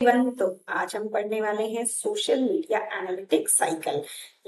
तो आज हम पढ़ने वाले हैं social media analytic cycle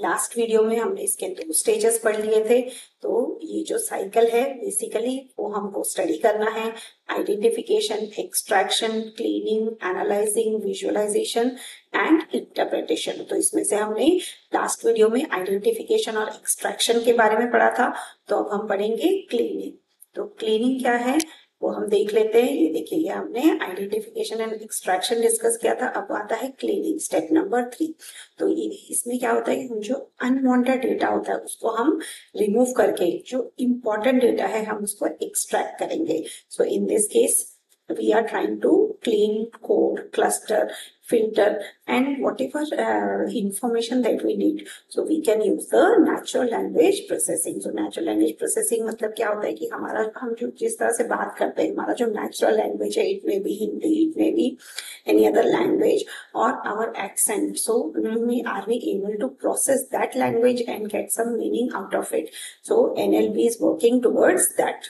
last video में हमने इसके दो स्टेजेस पढ़ लिए थे तो ये जो साइकिल है बेसिकली वो हमको स्टडी करना है. Identification extraction cleaning analysing visualisation and interpretation तो इसमें से हमने लास्ट वीडियो में आइडेंटिफिकेशन और एक्सट्रैक्शन के बारे में पढ़ा था तो अब हम पढ़ेंगे क्लीनिंग तो क्लीनिंग क्या है? वो हम देख लेते हैं। ये देखिए ये हमने आइडेंटिफिकेशन एंड एक्सट्रैक्शन डिस्कस किया था। अब आता है क्लीनिंग स्टेप नंबर थ्री तो इसमें क्या होता है कि जो अनवांटेड डेटा होता है उसको हम रिमूव करके जो इम्पोर्टेंट डेटा है हम उसको एक्सट्रैक्ट करेंगे। So in this case we are trying to clean code cluster, filter, and whatever uh, information that we need. So we can use the natural language processing. So natural language processing मतलब क्या होता है कि हमारा हम जो जिस तरह से बात करते हैं हमारा जो natural language है it may be Hindi, it may be any other language or our accent. So we, are we able to process that language and get some meaning out of it? So NLP is working towards that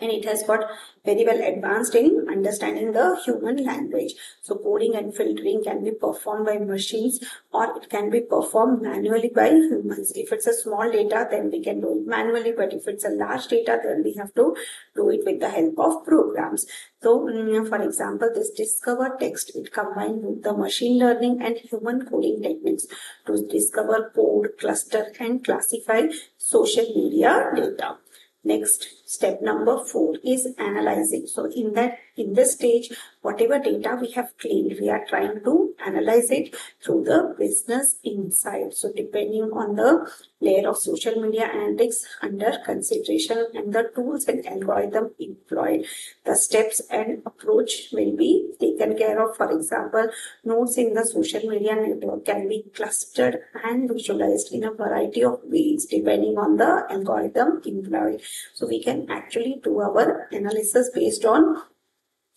and it has got very well advanced in understanding the human language. So coding and filtering can be performed by machines or it can be performed manually by humans. If it's a small data, then we can do it manually. But if it's a large data, then we have to do it with the help of programs. So mm, for example, this DiscoverText, it combined with the machine learning and human coding techniques to discover, code, cluster and classify social media data. Next, step number four is analyzing. So in that, in this stage, whatever data we have cleaned, we are trying to analyze it through the business insight. So depending on the layer of social media analytics under consideration and the tools and algorithm employed, the steps and approach will be taken care of. For example, nodes in the social media network can be clustered and visualized in a variety of ways depending on the algorithm employed. So we can actually do our analysis based on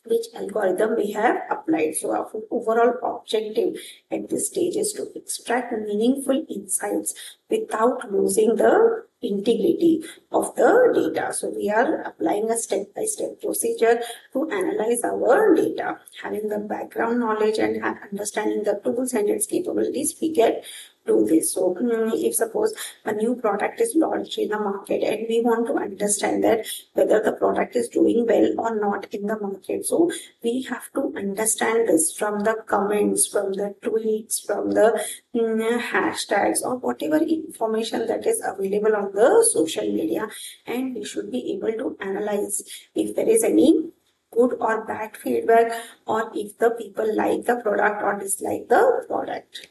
which algorithm we have applied. So our overall objective at this stage is to extract meaningful insights without losing the integrity of the data. So we are applying a step-by-step -step procedure to analyze our data. Having the background knowledge and understanding the tools and its capabilities, we get do this. So hmm, if suppose a new product is launched in the market and we want to understand that whether the product is doing well or not in the market. So we have to understand this from the comments, from the tweets, from the mm, hashtags or whatever information that is available on the social media. And we should be able to analyze if there is any good or bad feedback or if the people like the product or dislike the product.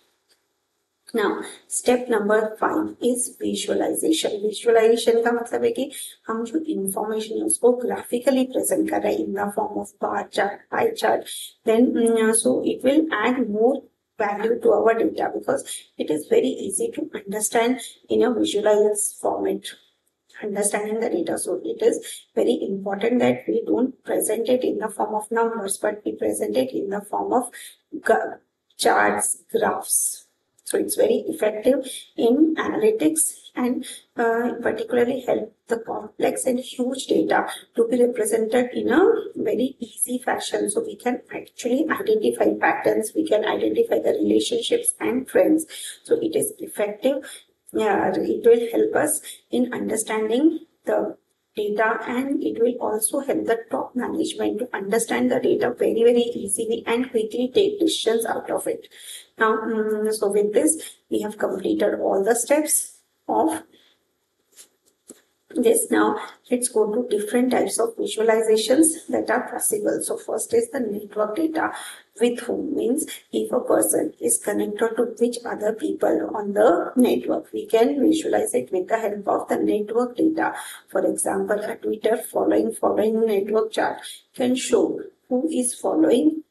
Now step number five is visualisation visualisation का मतलब है कि हम जो information है उसको graphically present कर रहे हैं in the form of bar chart pie chart then so it will add more value to our data because it is very easy to understand in a visualized format understanding the data so it is very important that we don't present it in the form of numbers but we present it in the form of charts graphs so it's very effective in analytics and uh, particularly help the complex and huge data to be represented in a very easy fashion. So we can actually identify patterns, we can identify the relationships and trends. So it is effective. Yeah, it will help us in understanding the data and it will also help the top management to understand the data very very easily and quickly take decisions out of it. Now mm, so with this we have completed all the steps of this. Now let's go to different types of visualizations that are possible. So first is the network data with whom means if a person is connected to which other people on the network we can visualize it with the help of the network data for example a twitter following following network chart can show who is following.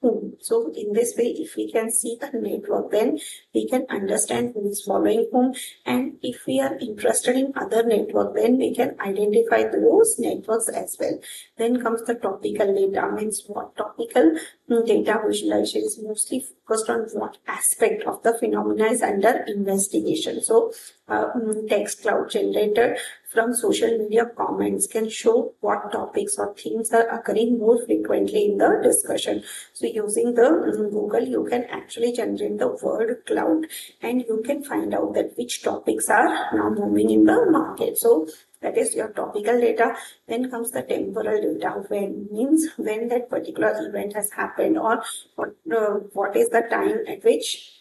So in this way, if we can see the network, then we can understand who is following whom. And if we are interested in other network, then we can identify those networks as well. Then comes the topical data, means what topical mm, data visualization is mostly focused on what aspect of the phenomena is under investigation. So uh, mm, text cloud generator from social media comments can show what topics or themes are occurring more frequently in the discussion. So using the mm, Google, you can actually generate the word cloud and you can find out that which topics are now moving in the market. So that is your topical data then comes the temporal data when means when that particular event has happened or what, uh, what is the time at which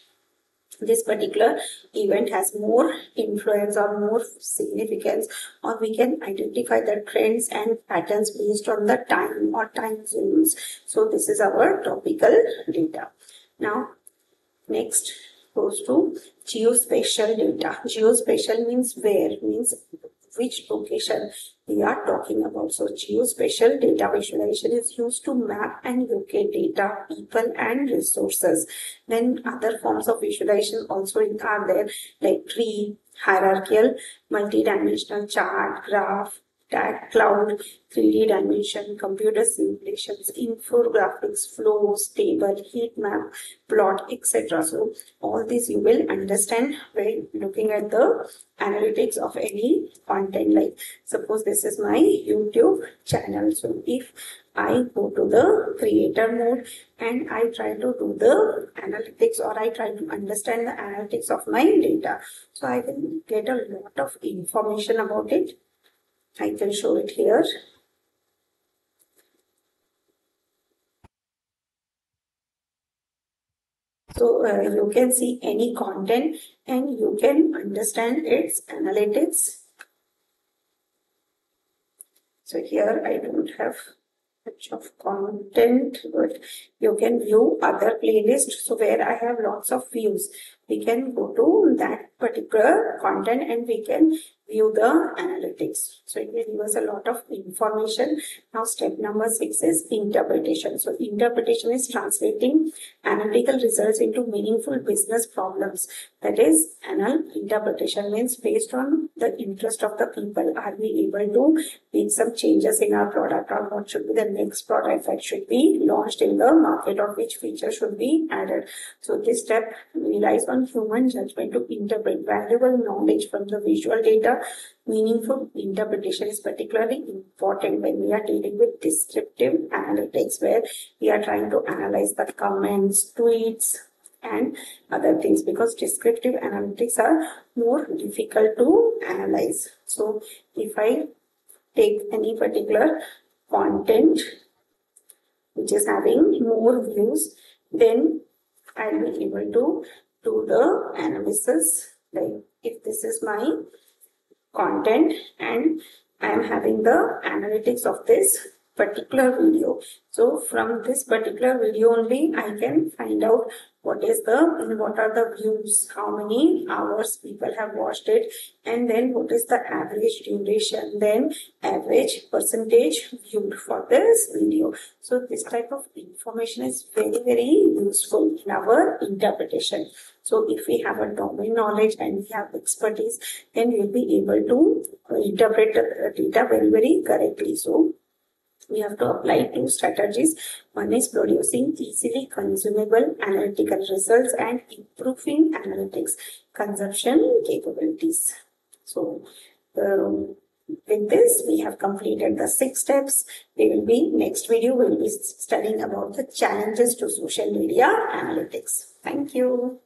this particular event has more influence or more significance or we can identify the trends and patterns based on the time or time zones. So this is our topical data. Now next goes to geospatial data. Geospatial means where means which location we are talking about. So geospatial data visualization is used to map and locate data, people and resources. Then other forms of visualization also are there like tree, hierarchical, multi-dimensional chart, graph, tag cloud, 3D dimension, computer simulations, infographics, flows, table, heat map, plot, etc. So all these you will understand by looking at the analytics of any content. Like suppose this is my YouTube channel. So if I go to the creator mode and I try to do the analytics or I try to understand the analytics of my data. So I will get a lot of information about it I can show it here. So uh, you can see any content and you can understand its analytics. So here I don't have much of content but you can view other playlists so where I have lots of views we can go to that particular content and we can view the analytics. So it will give us a lot of information. Now step number six is interpretation. So interpretation is translating analytical results into meaningful business problems. That is, anal interpretation means based on the interest of the people. Are we able to make some changes in our product or what should be the next product that should be launched in the market or which feature should be added. So this step relies on human judgment to interpret valuable knowledge from the visual data meaningful interpretation is particularly important when we are dealing with descriptive analytics where we are trying to analyze the comments, tweets, and other things because descriptive analytics are more difficult to analyze. So if I take any particular content which is having more views, then I'll be able to do the analysis like if this is my content and I am having the analytics of this particular video. So from this particular video only I can find out what is the what are the views, how many hours people have watched it and then what is the average duration, then average percentage viewed for this video. So this type of information is very very useful in our interpretation. So if we have a domain knowledge and we have expertise, then we'll be able to interpret the data very, very correctly. So we have to apply two strategies. One is producing easily consumable analytical results and improving analytics consumption capabilities. So um, with this, we have completed the six steps. We will be, next video, we will be studying about the challenges to social media analytics. Thank you.